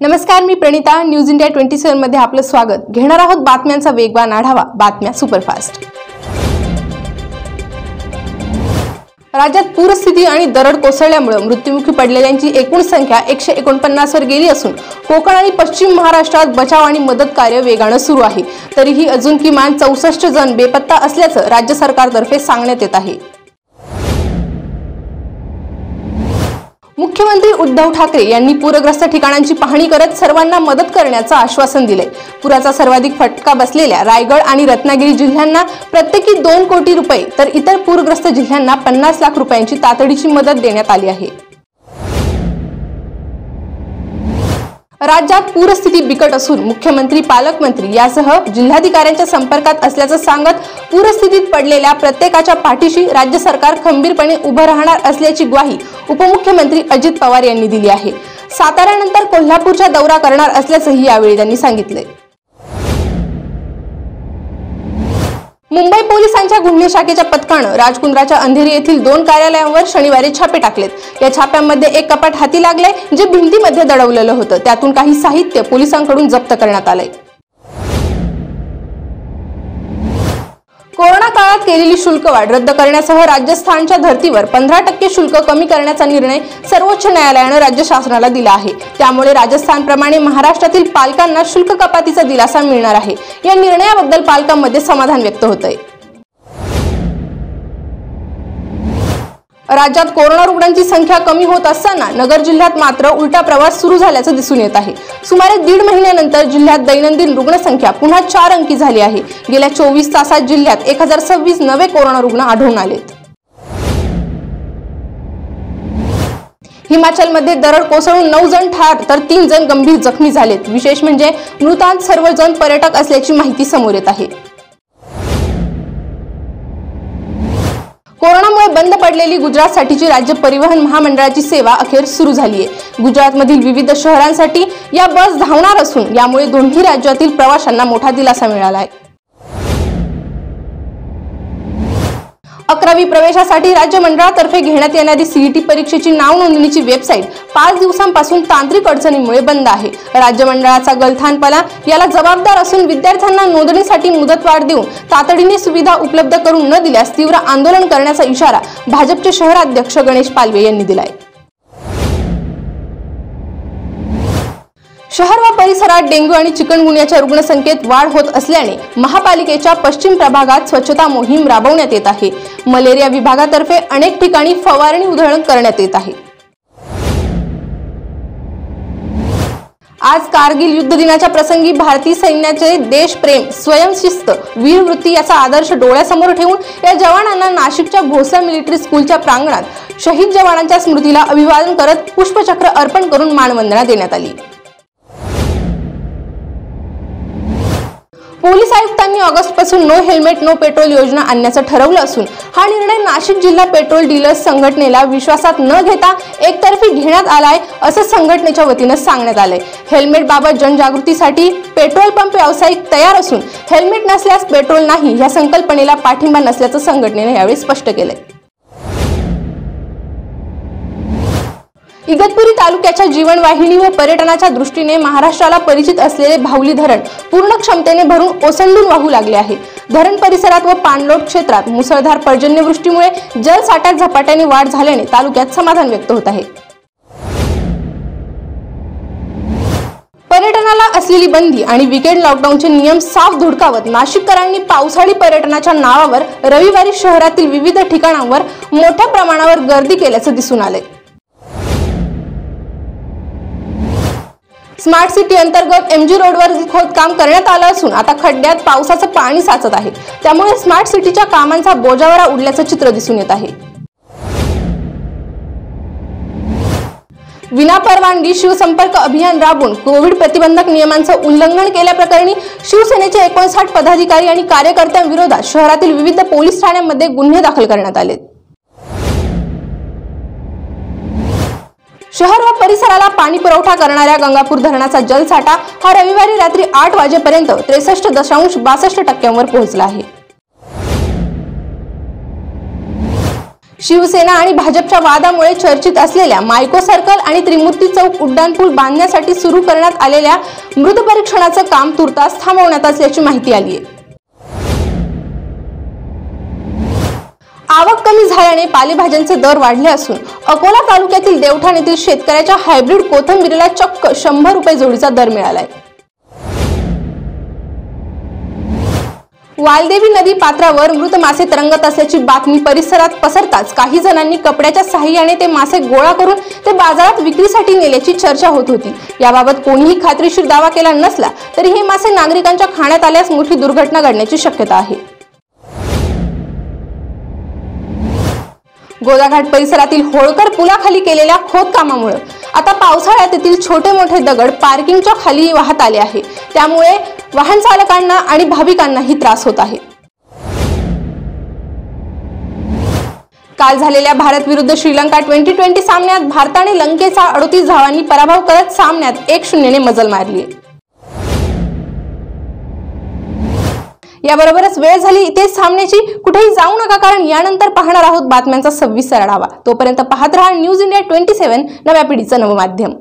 नमस्कार मी Pranita. News India twenty सेव्हनमध्ये आपलं स्वागत. घेणार आहोत बातम्यांचा वेगवान आढावा. बातम्या सुपरफास्ट राज्यात पूरस्थिती आणि दरड कोसळल्यामुळे मृत्युमुखी पडलेल्यांची एकूण संख्या एकशे एकोणपन्नासवर गेली असून कोकण आणि पश्चिम महाराष्ट्रात बचाव आणि मदत कार्य वेगानं सुरू आहे. तरीही अजून किमान चौसष्ट जण बेपत्ता असल्याचं राज्य सरकारतर्फे सांगण्यात येत आहे. मुख्यमंत्री उद्धव ठाकरे यांनी पूरग्रस्त ठिकाणांची पाहणी करत सर्वांना मदत करण्याचं आश्वासन दिले पुराचा सर्वाधिक फटका बसलेल्या रायगड आणि रत्नागिरी जिल्ह्यांना प्रत्येकी दोन कोटी रुपये तर इतर पूरग्रस्त जिल्ह्यांना पन्नास लाख रुपयांची तातडीची मदत देण्यात आली आहे. राज्यात पूरस्थिती बिकट असून मुख्यमंत्री पालकमंत्री यासह जिल्हाधिकाऱ्यांच्या संपर्कात असल्याचं सांगत पूरस्थितीत पडलेल्या प्रत्येकाच्या पाठीशी राज्य सरकार खंबीरपणे उभं राहणार असल्याची ग्वाही उपमुख्यमंत्री अजित पवार यांनी दिली आहे. साताऱ्यानंतर कोल्हापूरचा दौरा करणार असल्याचंही यावेळी त्यांनी सांगितलंय. मुंबई पोलिसांच्या गुन्हे शाखेच्या पथकानं राजकुंद्राच्या अंधेरी येथील दोन कार्यालयांवर शनिवारी छापे टाकलेत. या छाप्यांमध्ये एक कपाट हाती लागले जे भिंतीमध्ये दडवलेलं होतं. त्यातून काही साहित्य पोलिसांकडून जप्त करण्यात आलंय. काळात केलेली शुल्कवाढ रद्द करण्यासह राजस्थानच्या धर्तीवर पंधरा टक्के शुल्क कमी करण्याचा निर्णय सर्वोच्च न्यायालयानं राज्य शासनाला दिला आहे. त्यामुळे राजस्थानप्रमाणे महाराष्ट्रातील पालकांना शुल्क कपातीचा दिलासा मिळणार आहे. या निर्णयाबद्दल पालकांमध्ये समाधान व्यक्त होत आहे राज्यात कोरोना रुग्णांची संख्या कमी होत असताना नगर जिल्ह्यात मात्र उलटा प्रवास सुरू झाल्याचं दिसून येत आहे. सुमारे दीड महिन्यानंतर जिल्ह्यात दैनंदिन रुग्णसंख्या पुन्हा चार अंकी झाली आहे. गेल्या चोवीस तासात जिल्ह्यात एक हजार सव्वीस नवे कोरोना रुग्ण आढळून आलेत. हिमाचलमध्ये दरड कोसळून नऊ जण ठार तर तीन जण गंभीर जखमी झालेत. विशेष म्हणजे मृतांत सर्वजण पर्यटक असल्याची माहिती समोर येत आहे. बंद पडलेली गुजरातसाठीची राज्य परिवहन महामंडळाची सेवा अखेर सुरू झाली आहे गुजरातमधील विविध शहरांसाठी या बस धावणार असून यामुळे दोन्ही राज्यातील प्रवाशांना मोठा दिलासा मिळाला आहे अकरावी प्रवेशासाठी राज्य मंडळातर्फे घेण्यात येणारी सीईटी परीक्षेची नाव नोंदणीची वेबसाईट पाच दिवसांपासून तांत्रिक अडचणीमुळे बंद आहे. राज्य मंडळाचा गलथानपणा याला जबाबदार असून विद्यार्थ्यांना नोंदणीसाठी मुदतवाढ देऊन तातडीने सुविधा उपलब्ध करून न दिल्यास तीव्र आंदोलन करण्याचा इशारा भाजपचे शहराध्यक्ष गणेश पालवे यांनी दिलाय. शहर व परिसरात डेंग्यू आणि चिकनगुन्याच्या रुग्णसंख्येत वाढ होत असल्याने महापालिकेच्या पश्चिम प्रभागात स्वच्छता मोहीम राबवण्यात येत आहे. मलेरिया विभागातर्फे अनेक ठिकाणी फवारणी उधळण करण्यात येत आहे. आज कारगिल युद्ध दिनाच्या प्रसंगी भारतीय सैन्याचे देशप्रेम स्वयंशिस्त वीरवृत्ती याचा आदर्श डोळ्यासमोर ठेवून या जवानांना नाशिकच्या भोसला मिलिटरी स्कूलच्या प्रांगणात शहीद जवानांच्या स्मृतीला अभिवादन करत पुष्पचक्र अर्पण करून मानवंदना देण्यात आली. पोलीस आयुक्तांनी ऑगस्टपासून नो हेल्मेट नो पेट्रोल योजना आणण्याचं ठरवलं असून हा निर्णय नाशिक जिल्हा पेट्रोल डीलर्स संघटनेला विश्वासात न घेता एकतर्फी घेण्यात आलाय असं संघटनेच्या वतीनं सांगण्यात आलंय. हेल्मेट बाबत जनजागृतीसाठी पेट्रोल पंप व्यावसायिक तयार असून हेल्मेट नसल्यास पेट्रोल नाही या संकल्पनेला पाठिंबा नसल्याचं संघटनेने यावेळी स्पष्ट केलंय. इगतपुरी तालुक्याच्या जीवनवाहिनी व पर्यटनाच्या दृष्टीने महाराष्ट्राला परिचित असलेले भावली धरण पूर्ण क्षमतेने भरून ओसंडून वाहू लागले आहे. धरण परिसरात व पाणलोट क्षेत्रात मुसळधार पर्जन्यवृष्टीमुळे जलसाठ्यात झपाट्याने वाढ झाल्याने तालुक्यात समाधान व्यक्त होत आहे. पर्यटनाला असलेली बंदी आणि विकेंड लॉकडाऊनचे नियम साफ धुडकावत नाशिककरांनी पावसाळी पर्यटनाच्या नावावर रविवारी शहरातील विविध ठिकाणांवर मोठ्या प्रमाणावर गर्दी केल्याचं दिसून आलंय स्मार्ट सिटी अंतर्गत एमजी रोडवर खोदकाम करण्यात आलं असून आता खड्ड्यात पावसाचं पाणी साचत आहे. त्यामुळे स्मार्ट सिटीच्या कामांचा बोजावरा उडल्याचं चित्र दिसून येत आहे. विनापरवानगी शिवसंपर्क अभियान राबवून कोविड प्रतिबंधक नियमांचं उल्लंघन केल्याप्रकरणी शिवसेनेचे एकोणसाठ पदाधिकारी आणि कार्यकर्त्यांविरोधात शहरातील विविध पोलीस ठाण्यांमध्ये गुन्हे दाखल करण्यात आले शहराला पाणी पुरवठा करणाऱ्या गंगापूर धरणाचा जलसाठा हा रविवारी रात्री आठ वाजेपर्यंत त्रेसष्ट दशांश बासष्ट टक्क्यांवर पोहोचला आहे. शिवसेना आणि भाजपच्या वादामुळे चर्चित असलेल्या मायको सर्कल आणि त्रिमूर्ती चौक उड्डाणपूल बांधण्यासाठी सुरू करण्यात आलेल्या मृत परीक्षणाचं काम तुर्तास थांबवण्यात असल्याची माहिती आली आहे कमी झाल्याने पालेभाज्यांचे दर वाढले असून अकोला तालुक्यातील देवठाण येथील शेतकऱ्याच्या हायब्रिड कोथंबिरीला चक्क शंभर रुपये जोडीचा दर मिळालाय. वालदेवी नदी पात्रावर मृत मासे तरंगत असल्याची बातमी परिसरात पसरताच काही जणांनी कपड्याच्या साह्याने ते मासे गोळा करून ते बाजारात विक्रीसाठी नेल्याची चर्चा होत होती. याबाबत कोणीही खात्रीशीर दावा केला नसला तरी हे मासे नागरिकांच्या खाण्यात आल्यास मोठी दुर्घटना घडण्याची शक्यता आहे. गोदाघाट परिसरातील होळकर पुलाखाली केलेल्या खोदकामामुळे आता पावसाळ्यात येथील छोटे मोठे दगड पार्किंगच्या खाली वाहत आले आहे. त्यामुळे वाहन चालकांना आणि भाविकांनाही त्रास होत आहे. काल झालेल्या भारत विरुद्ध श्रीलंका ट्वेंटी ट्वेंटी सामन्यात भारताने लंकेचा अडोतीस धावांनी पराभव करत सामन्यात एक शून्यने मजल मारली याबरोबरच वेळ झाली इथेच थांबण्याची कुठेही जाऊ नका कारण यानंतर पाहणार आहोत बातम्यांचा सव्वीस आढावा. तोपर्यंत पाहत राहा न्यूज इंडिया ट्वेंटी सेव्हन नव्या पिढीचं नवमाध्यम